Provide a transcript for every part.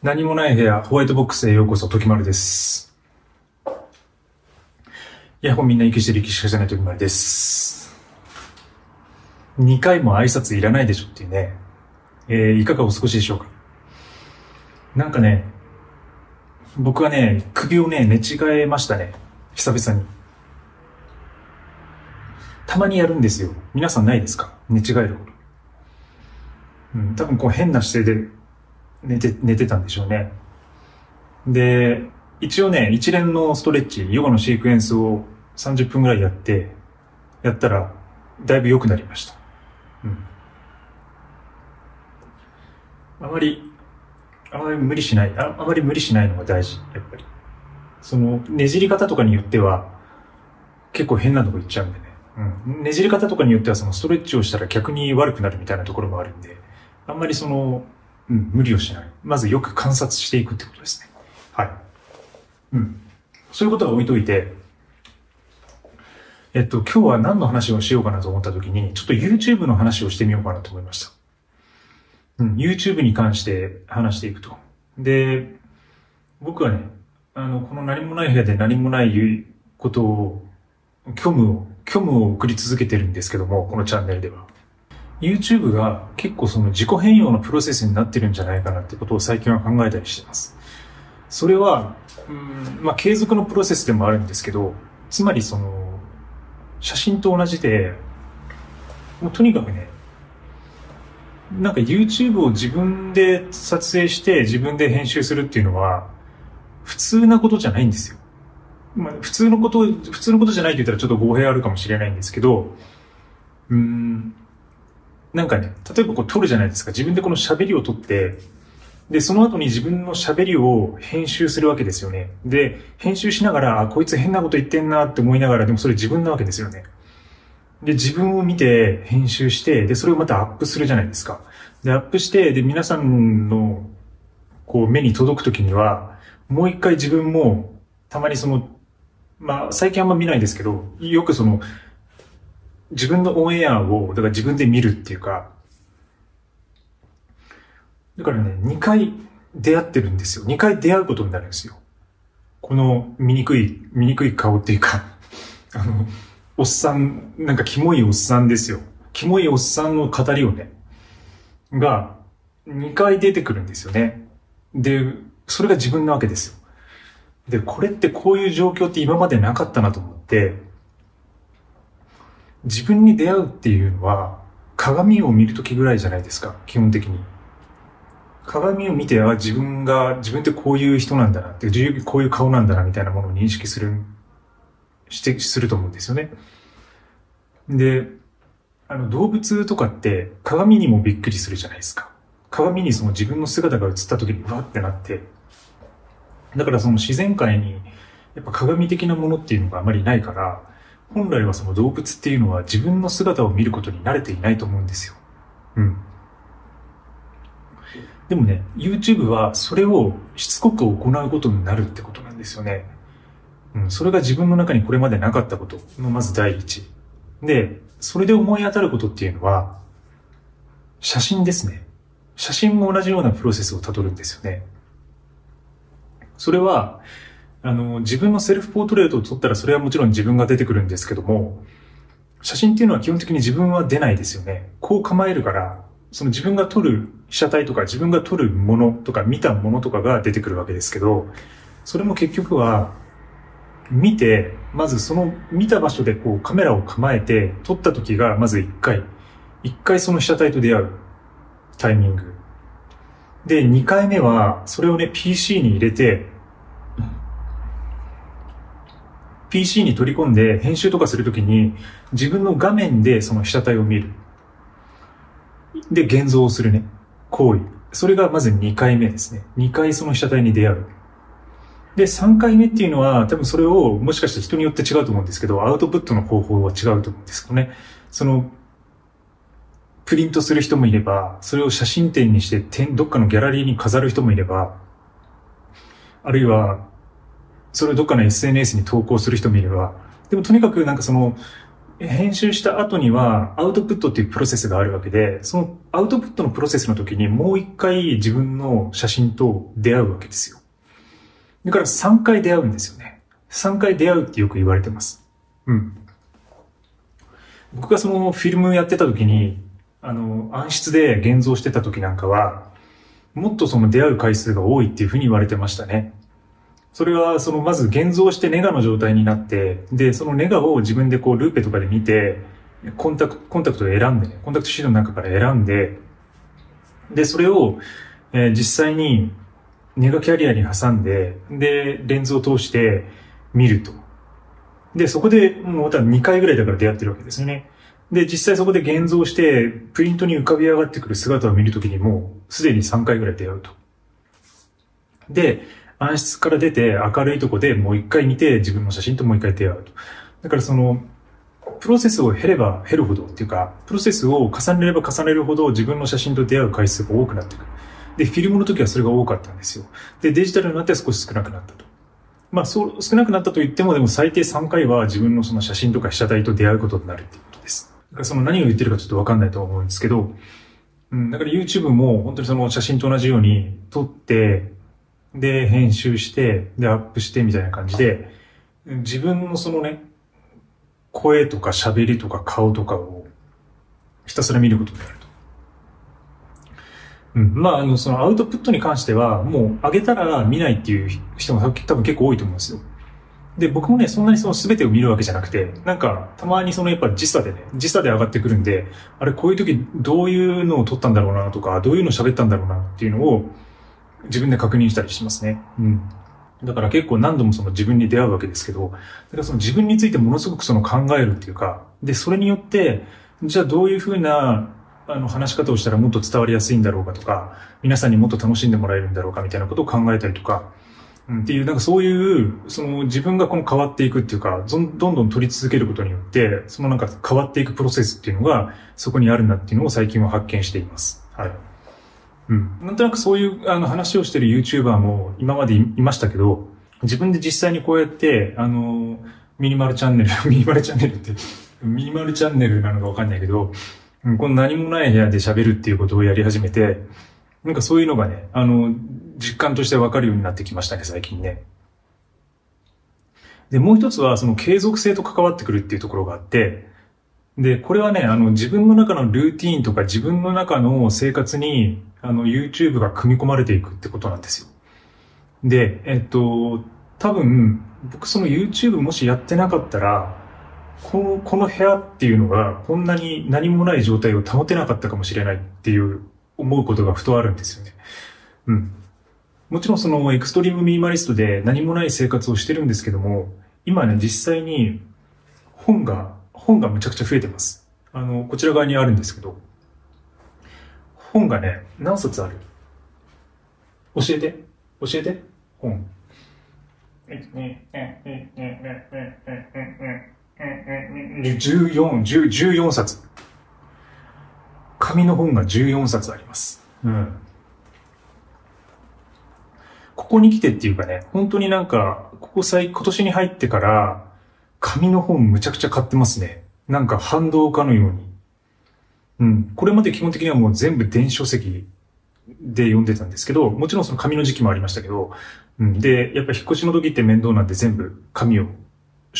何もない部屋、ホワイトボックスへようこそ、時丸です。いや、ほみんな生きしてる生きしかじゃない時丸です。2回も挨拶いらないでしょっていうね。えー、いかがお過ごしでしょうかなんかね、僕はね、首をね、寝違えましたね。久々に。たまにやるんですよ。皆さんないですか？寝違えること。うん、多分こう変な姿勢で寝て、寝てたんでしょうね。で、一応ね、一連のストレッチ、ヨガのシークエンスを30分ぐらいやって、やったら、だいぶ良くなりました。うん。あまり、あまり無理しない、ああまり無理しないのが大事、やっぱり。その、ねじり方とかによっては、結構変なとこ行っちゃうんでね。うん。ねじり方とかによっては、そのストレッチをしたら逆に悪くなるみたいなところもあるんで、あんまりその、うん、無理をしない。まずよく観察していくってことですね。はい。うん。そういうことは置いといて、えっと、今日は何の話をしようかなと思った時に、ちょっと YouTube の話をしてみようかなと思いました。うん、YouTube に関して話していくと。で、僕はね、あの、この何もない部屋で何もないことを、虚無を、虚無を送り続けてるんですけども、このチャンネルでは。YouTube が結構その自己変容のプロセスになってるんじゃないかなってことを最近は考えたりしてます。それは、うん、まあ継続のプロセスでもあるんですけど、つまりその、写真と同じで、もうとにかくね、なんか YouTube を自分で撮影して自分で編集するっていうのは、普通なことじゃないんですよ。まあ、普通のこと、普通のことじゃないって言ったらちょっと語弊あるかもしれないんですけど、うん、なんかね、例えばこう撮るじゃないですか。自分でこの喋りを撮って、で、その後に自分の喋りを編集するわけですよね。で、編集しながら、あ、こいつ変なこと言ってんなって思いながら、でもそれ自分なわけですよね。で、自分を見て編集して、で、それをまたアップするじゃないですか。で、アップして、で、皆さんの、こう、目に届くときには、もう一回自分も、たまにその、まあ、最近あんま見ないですけど、よくその、自分のオンエアを、だから自分で見るっていうか、だからね、2回出会ってるんですよ。2回出会うことになるんですよ。この醜い、醜い顔っていうか、あの、おっさん、なんかキモいおっさんですよ。キモいおっさんの語りをね、が、2回出てくるんですよね。で、それが自分なわけですよ。で、これってこういう状況って今までなかったなと思って、自分に出会うっていうのは、鏡を見るときぐらいじゃないですか、基本的に。鏡を見て、あ、自分が、自分ってこういう人なんだなって、こういう顔なんだなみたいなものを認識する、して、すると思うんですよね。で、あの、動物とかって鏡にもびっくりするじゃないですか。鏡にその自分の姿が映った時にうわってなって、だからその自然界にやっぱ鏡的なものっていうのがあまりないから、本来はその動物っていうのは自分の姿を見ることに慣れていないと思うんですよ。うん。でもね、YouTube はそれをしつこく行うことになるってことなんですよね。うん、それが自分の中にこれまでなかったことのまず第一。で、それで思い当たることっていうのは、写真ですね。写真も同じようなプロセスをたどるんですよね。それは、あの、自分のセルフポートレートを撮ったらそれはもちろん自分が出てくるんですけども、写真っていうのは基本的に自分は出ないですよね。こう構えるから、その自分が撮る被写体とか自分が撮るものとか見たものとかが出てくるわけですけど、それも結局は、見て、まずその見た場所でこうカメラを構えて撮った時がまず一回、一回その被写体と出会うタイミング。で、二回目はそれをね PC に入れて、PC に取り込んで編集とかするときに自分の画面でその被写体を見る。で、現像をするね。行為。それがまず2回目ですね。2回その被写体に出会う。で、3回目っていうのは多分それをもしかして人によって違うと思うんですけど、アウトプットの方法は違うと思うんですけどね。その、プリントする人もいれば、それを写真展にして、どっかのギャラリーに飾る人もいれば、あるいは、それをどっかの SNS に投稿する人もいれば、でもとにかくなんかその、編集した後にはアウトプットっていうプロセスがあるわけで、そのアウトプットのプロセスの時にもう一回自分の写真と出会うわけですよ。だから3回出会うんですよね。3回出会うってよく言われてます。うん。僕がそのフィルムやってた時に、あの、暗室で現像してた時なんかは、もっとその出会う回数が多いっていうふうに言われてましたね。それは、その、まず現像してネガの状態になって、で、そのネガを自分でこう、ルーペとかで見て、コンタクト、コンタクトを選んで、コンタクトシートの中から選んで、で、それを、えー、実際にネガキャリアに挟んで、で、レンズを通して見ると。で、そこで、もうまた2回ぐらいだから出会ってるわけですよね。で、実際そこで現像して、プリントに浮かび上がってくる姿を見るときにもう、すでに3回ぐらい出会うと。で、暗室から出て明るいとこでもう一回見て自分の写真ともう一回出会うと。だからその、プロセスを減れば減るほどっていうか、プロセスを重ねれば重ねるほど自分の写真と出会う回数が多くなってくる。で、フィルムの時はそれが多かったんですよ。で、デジタルになって少し少なくなったと。まあ、そう、少なくなったと言っても、でも最低3回は自分のその写真とか被写体と出会うことになるっていうことです。だからその何を言ってるかちょっとわかんないと思うんですけど、うん、だから YouTube も本当にその写真と同じように撮って、で、編集して、で、アップしてみたいな感じで、自分のそのね、声とか喋りとか顔とかをひたすら見ることになると。うん。まあ、あの、そのアウトプットに関しては、もう上げたら見ないっていう人が多分結構多いと思うんですよ。で、僕もね、そんなにその全てを見るわけじゃなくて、なんか、たまにそのやっぱ時差でね、時差で上がってくるんで、あれ、こういう時どういうのを撮ったんだろうなとか、どういうのを喋ったんだろうなっていうのを、自分で確認したりしますね。うん。だから結構何度もその自分に出会うわけですけど、だからその自分についてものすごくその考えるっていうか、で、それによって、じゃあどういうふうな、あの、話し方をしたらもっと伝わりやすいんだろうかとか、皆さんにもっと楽しんでもらえるんだろうかみたいなことを考えたりとか、うん、っていう、なんかそういう、その自分がこの変わっていくっていうか、どんどん取り続けることによって、そのなんか変わっていくプロセスっていうのがそこにあるんだっていうのを最近は発見しています。はい。うん。なんとなくそういうあの話をしてる YouTuber も今までいましたけど、自分で実際にこうやって、あの、ミニマルチャンネル、ミニマルチャンネルって、ミニマルチャンネルなのかわかんないけど、この何もない部屋で喋るっていうことをやり始めて、なんかそういうのがね、あの、実感としてわかるようになってきましたね、最近ね。で、もう一つは、その継続性と関わってくるっていうところがあって、で、これはね、あの、自分の中のルーティーンとか自分の中の生活に、あの、YouTube が組み込まれていくってことなんですよ。で、えっと、多分、僕その YouTube もしやってなかったら、この、この部屋っていうのが、こんなに何もない状態を保てなかったかもしれないっていう思うことがふとあるんですよね。うん。もちろんそのエクストリームミニマリストで何もない生活をしてるんですけども、今ね、実際に本が本がむちゃくちゃ増えてます。あの、こちら側にあるんですけど、本がね、何冊ある？教えて教えて本。14、14冊。紙の本が14冊あります。うん。ここに来てっていうかね、本当になんか、ここ最、今年に入ってから、紙の本むちゃくちゃ買ってますね。なんか反動かのように。うん。これまで基本的にはもう全部電子書籍で読んでたんですけど、もちろんその紙の時期もありましたけど、うん。で、やっぱ引っ越しの時って面倒なんで全部紙を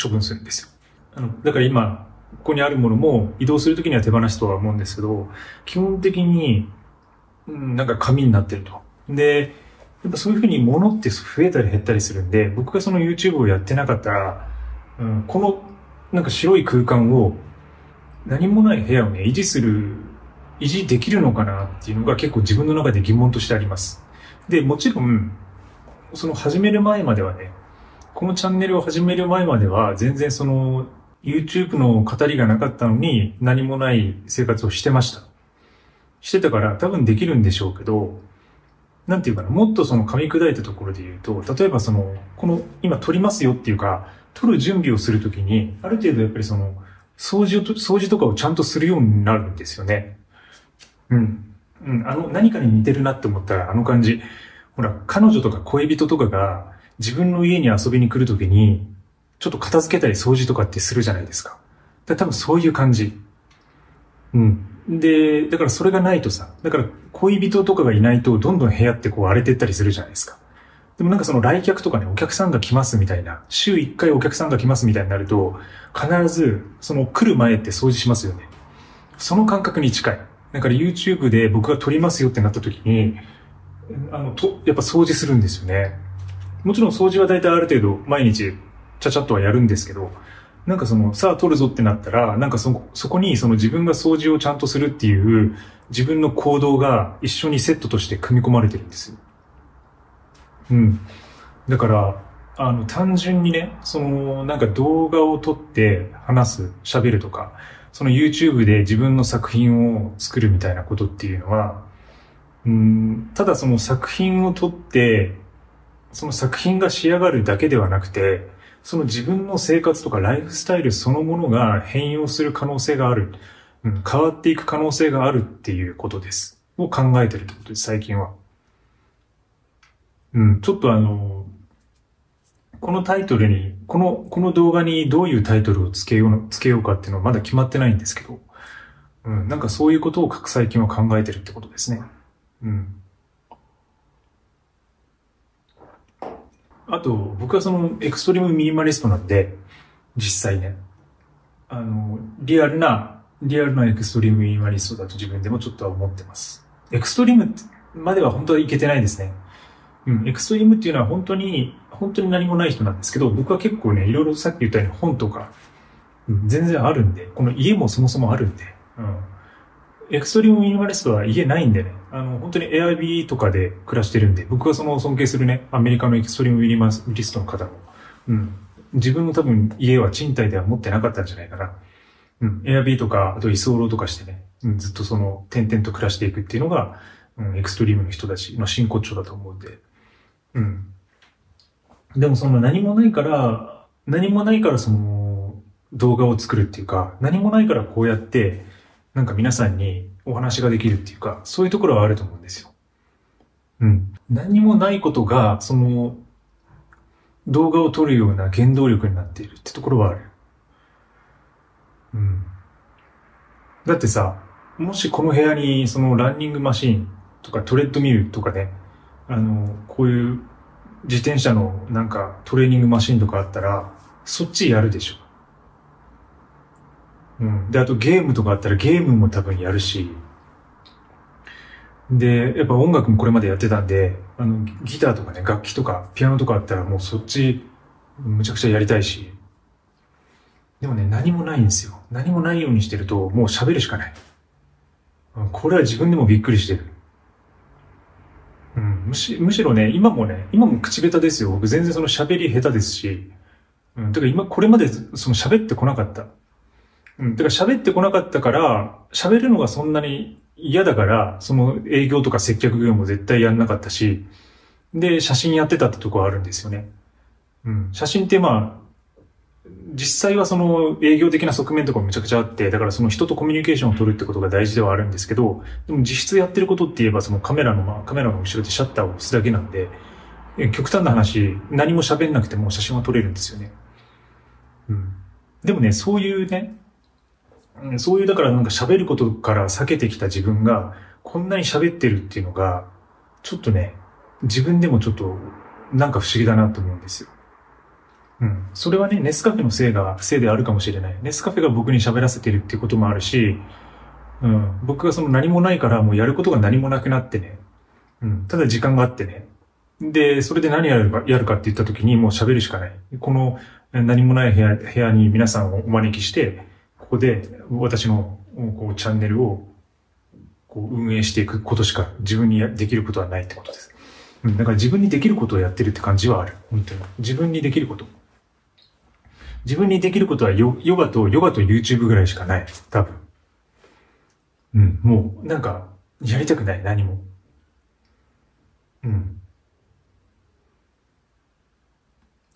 処分するんですよ。あの、だから今、ここにあるものも移動するときには手放すとは思うんですけど、基本的に、うん、なんか紙になってると。で、やっぱそういうふうに物って増えたり減ったりするんで、僕がその YouTube をやってなかったら、うん、このなんか白い空間を何もない部屋をね、維持する、維持できるのかなっていうのが結構自分の中で疑問としてあります。で、もちろん、その始める前まではね、このチャンネルを始める前までは全然その YouTube の語りがなかったのに何もない生活をしてました。してたから多分できるんでしょうけど、なんていうかな、もっとその噛み砕いたところで言うと、例えばその、この今撮りますよっていうか、取る準備をするときに、ある程度やっぱりその、掃除を、掃除とかをちゃんとするようになるんですよね。うん。うん。あの、何かに似てるなって思ったら、あの感じ。ほら、彼女とか恋人とかが自分の家に遊びに来るときに、ちょっと片付けたり掃除とかってするじゃないですか。多分そういう感じ。うん。で、だからそれがないとさ、だから恋人とかがいないとどんどん部屋ってこう荒れてったりするじゃないですか。でもなんかその来客とかね、お客さんが来ますみたいな、週1回お客さんが来ますみたいになると、必ずその来る前って掃除しますよね。その感覚に近い。だから YouTube で僕が撮りますよってなった時に、あの、と、やっぱ掃除するんですよね。もちろん掃除は大体ある程度毎日ちゃちゃっとはやるんですけど、なんかその、さあ撮るぞってなったら、なんかそ、そこにその自分が掃除をちゃんとするっていう自分の行動が一緒にセットとして組み込まれてるんですよ。うん。だから、あの、単純にね、その、なんか動画を撮って話す、喋るとか、その YouTube で自分の作品を作るみたいなことっていうのは、うん、ただその作品を撮って、その作品が仕上がるだけではなくて、その自分の生活とかライフスタイルそのものが変容する可能性がある、うん、変わっていく可能性があるっていうことです。を考えてるってことです、最近は。うん、ちょっとあの、このタイトルに、この、この動画にどういうタイトルをつけよう、つけようかっていうのはまだ決まってないんですけど、うん、なんかそういうことを最近は考えてるってことですね。うん。あと、僕はそのエクストリームミニマリストなんで、実際ね、あの、リアルな、リアルなエクストリームミニマリストだと自分でもちょっとは思ってます。エクストリームまでは本当はいけてないですね。うん、エクストリームっていうのは本当に、本当に何もない人なんですけど、僕は結構ね、いろいろさっき言ったように本とか、うん、全然あるんで、この家もそもそもあるんで、うん。エクストリームミニマリストは家ないんでね、あの、本当に Airb とかで暮らしてるんで、僕はその尊敬するね、アメリカのエクストリームミニマリストの方も、うん、自分の多分家は賃貸では持ってなかったんじゃないかな。うん、Airb とか、あと居候とかしてね、うん、ずっとその、点々と暮らしていくっていうのが、うん、エクストリームの人たちの真骨頂だと思うんで、うん。でもその何もないから、何もないからその、動画を作るっていうか、何もないからこうやって、なんか皆さんにお話ができるっていうか、そういうところはあると思うんですよ。うん。何もないことが、その、動画を撮るような原動力になっているってところはある。うん。だってさ、もしこの部屋にそのランニングマシーンとかトレッドミルとかね、あの、こういう自転車のなんかトレーニングマシンとかあったら、そっちやるでしょ。うん。で、あとゲームとかあったらゲームも多分やるし、で、やっぱ音楽もこれまでやってたんで、あの、ギターとかね、楽器とか、ピアノとかあったらもうそっち、むちゃくちゃやりたいし。でもね、何もないんですよ。何もないようにしてると、もう喋るしかない。これは自分でもびっくりしてる。むし、むしろね、今もね、今も口下手ですよ。僕全然その喋り下手ですし。うん、だから今、これまでその喋ってこなかった。うん。だから喋ってこなかったから、喋るのがそんなに嫌だから、その営業とか接客業も絶対やんなかったし、で、写真やってたってとこはあるんですよね。うん。写真ってまあ、実際はその営業的な側面とかもめちゃくちゃあって、だからその人とコミュニケーションを取るってことが大事ではあるんですけど、でも実質やってることって言えばそのカメラの、まあ、カメラの後ろでシャッターを押すだけなんで、極端な話、何も喋んなくても写真は撮れるんですよね。うん。でもね、そういうね、そういう、だからなんか喋ることから避けてきた自分が、こんなに喋ってるっていうのが、ちょっとね、自分でもちょっと、なんか不思議だなと思うんですよ。うん。それはね、ネスカフェのせいが、せいであるかもしれない。ネスカフェが僕に喋らせてるっていうこともあるし、うん。僕がその何もないからもうやることが何もなくなってね。うん。ただ時間があってね。で、それで何やるか、やるかって言った時にもう喋るしかない。この何もない部屋、部屋に皆さんをお招きして、ここで私のこうチャンネルをこう運営していくことしか自分にできることはないってことです。うん、だから自分にできることをやってるって感じはある。本当に。自分にできること。自分にできることはヨヨガと、ヨガと YouTube ぐらいしかない。多分。うん、もう、なんか、やりたくない、何も。うん。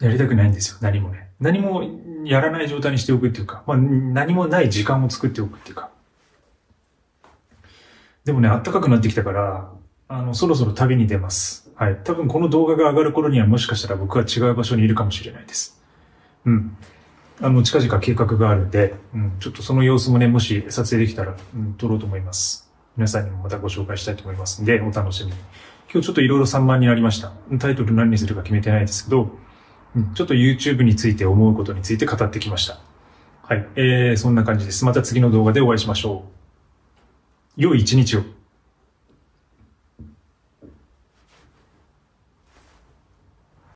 やりたくないんですよ、何もね。何もやらない状態にしておくっていうか、まあ、何もない時間を作っておくっていうか。でもね、暖かくなってきたから、あの、そろそろ旅に出ます。はい。多分この動画が上がる頃にはもしかしたら僕は違う場所にいるかもしれないです。うん。あの、近々計画があるんで、うん、ちょっとその様子もね、もし撮影できたら、うん、撮ろうと思います。皆さんにもまたご紹介したいと思いますんで、お楽しみに。今日ちょっといろいろ散漫になりました。タイトル何にするか決めてないですけど、うん、ちょっと YouTube について思うことについて語ってきました。はい。えー、そんな感じです。また次の動画でお会いしましょう。良い一日を。